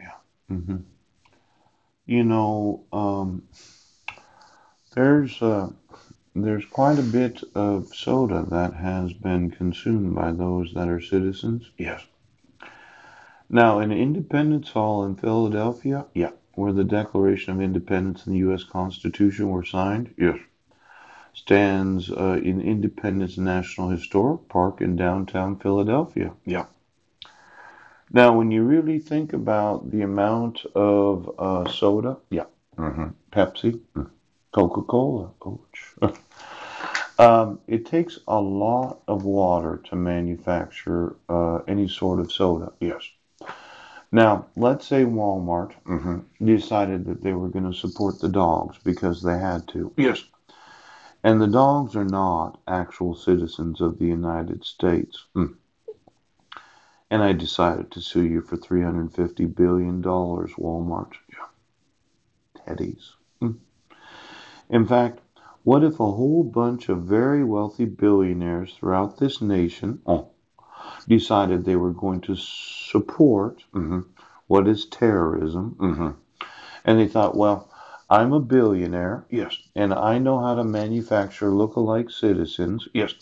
Yeah. hmm You know, um, there's uh, there's quite a bit of soda that has been consumed by those that are citizens. Yes. Now, in Independence Hall in Philadelphia, yeah, where the Declaration of Independence and the U.S. Constitution were signed, yes, stands uh, in Independence National Historic Park in downtown Philadelphia. Yeah. Now, when you really think about the amount of uh, soda, yeah, hmm Pepsi, mm, Coca-Cola, ouch. um, it takes a lot of water to manufacture uh, any sort of soda. Yes. Now, let's say Walmart hmm decided that they were going to support the dogs because they had to. Yes. And the dogs are not actual citizens of the United States. Mm. And I decided to sue you for $350 billion, Walmart. Yeah. Teddies. Mm. In fact, what if a whole bunch of very wealthy billionaires throughout this nation oh, decided they were going to support mhm, what is terrorism? mhm, And they thought, well, I'm a billionaire, yes, and I know how to manufacture look-alike citizens, yes,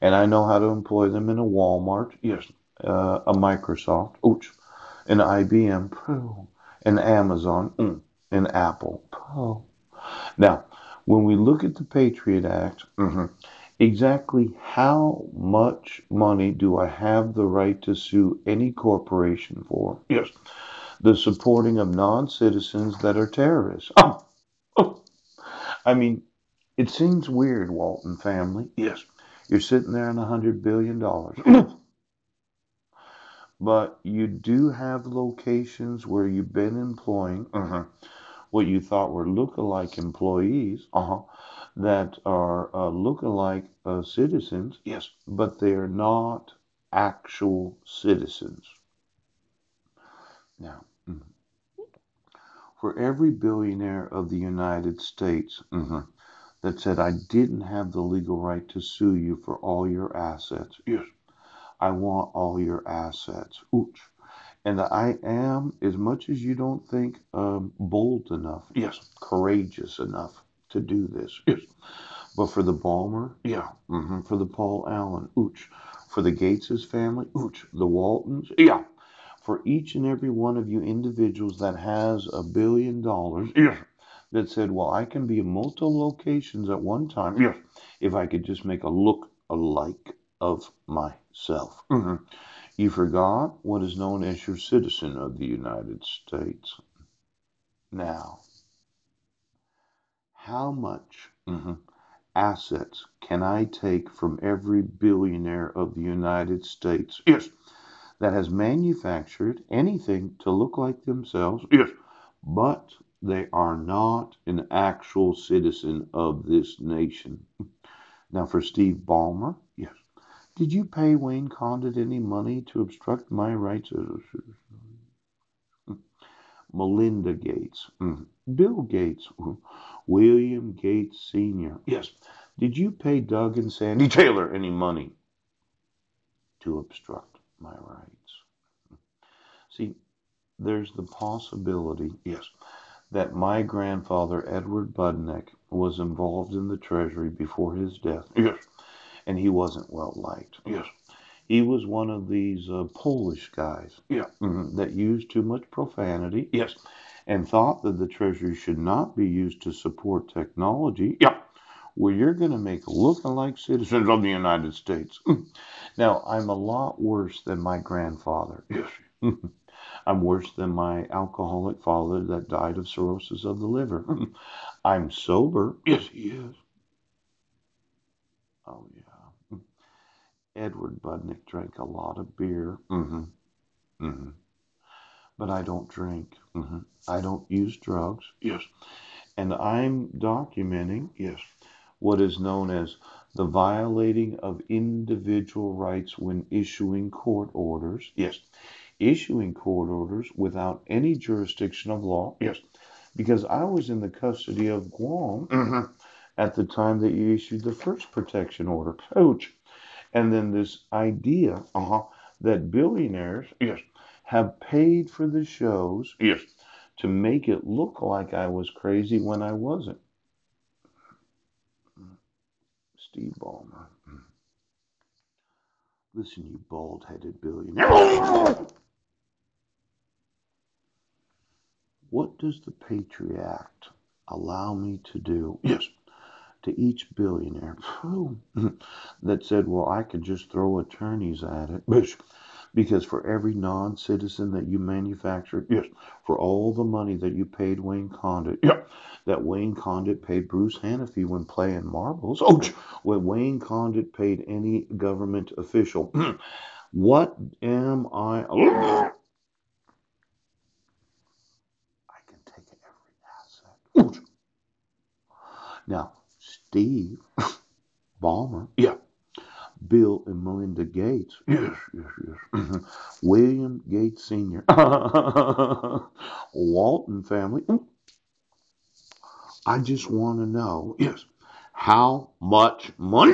and I know how to employ them in a Walmart, yes, uh, a Microsoft, ouch, an IBM, pooh, an Amazon, mm, an Apple. pooh. Now, when we look at the Patriot Act, mhm, exactly how much money do I have the right to sue any corporation for? Yes, the supporting of non-citizens that are terrorists. Oh, oh. I mean, it seems weird, Walton family. Yes, you're sitting there on a hundred billion dollars. But you do have locations where you've been employing uh what you thought were look-alike employees uh-huh, that are uh, look-alike uh, citizens, yes, but they are not actual citizens. Now, mhm, for every billionaire of the United States mhm, that said, I didn't have the legal right to sue you for all your assets, yes, I want all your assets. Ooch. And I am, as much as you don't think, um, bold enough, yes, courageous enough to do this, yes. But for the Ballmer, yeah, Mm-hmm. for the Paul Allen, ooch. For the Gateses family, ooch. The Waltons, yeah. For each and every one of you individuals that has a billion dollars, yeah, that said, well, I can be in multiple locations at one time, yeah, if I could just make a look alike of myself. Mhm. You forgot what is known as your citizen of the United States. Now, how much mhm, assets can I take from every billionaire of the United States? Yes, that has manufactured anything to look like themselves. Yes, but they are not an actual citizen of this nation. Now, for Steve Ballmer. Did you pay Wayne Condit any money to obstruct my rights? Melinda Gates, mm. Bill Gates. William Gates Sr. Yes. Did you pay Doug and Sandy Taylor any money to obstruct my rights? See, there's the possibility, yes, that my grandfather, Edward Budnek, was involved in the Treasury before his death. Yes. And he wasn't well liked. Yes. He was one of these uh, Polish guys Yeah. mhm, that used too much profanity. Yes. And thought that the Treasury should not be used to support technology. Yeah. Well, you're going to make look-alike citizens of the United States. Mm. Now, I'm a lot worse than my grandfather. Yes. I'm worse than my alcoholic father that died of cirrhosis of the liver. I'm sober. Yes, he is. Oh, yeah. Edward Budnek drank a lot of beer. Mm-hmm. Mm-hmm. But I don't drink. Mm-hmm. I don't use drugs. Yes. And I'm documenting, yes, what is known as the violating of individual rights when issuing court orders. Yes. Issuing court orders without any jurisdiction of law. Yes. Because I was in the custody of Guam mhm, at the time that you issued the first protection order. Coach. And then this idea uh-huh, that billionaires, yes, have paid for the shows, yes, to make it look like I was crazy when I wasn't. Steve Ballmer. Listen, you bald headed billionaire. What does the Patriot Act allow me to do? Yes, to each billionaire that said, well, I could just throw attorneys at it. Because for every non citizen that you manufactured, yes, for all the money that you paid Wayne Condit, yeah, that Wayne Condit paid Bruce Hanafy when playing marbles, oh, when Wayne Condit paid any government official, what am I? I can take every asset. Now, Steve Ballmer, yeah, Bill and Melinda Gates. Yes, yes, yes. Mm-hmm. William Gates Sr. Walton family. I just want to know, yes, how much money